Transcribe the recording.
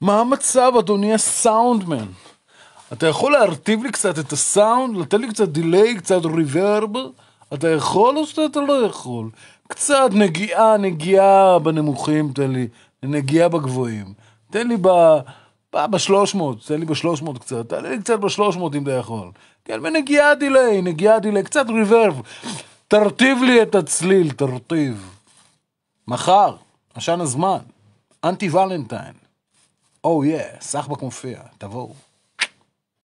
מה המצב, אדוני הסאונדמן? אתה יכול להרטיב לי קצת את הסאונד? לתת לי קצת delay, קצת reverb? אתה יכול או שאתה לא יכול? קצת נגיעה, נגיעה בנמוכים, תן לי. נגיעה בגבוהים. תן לי ב... בשלוש מאות, תן לי בשלוש מאות קצת, תן לי קצת בשלוש מאות אם אתה יכול. כן, ונגיעה delay, נגיעה delay, קצת reverb. תרטיב לי את הצליל, תרטיב. מחר, עשן הזמן, אנטי ולנטיין. Oh yeah, sarba com fé, tá bom?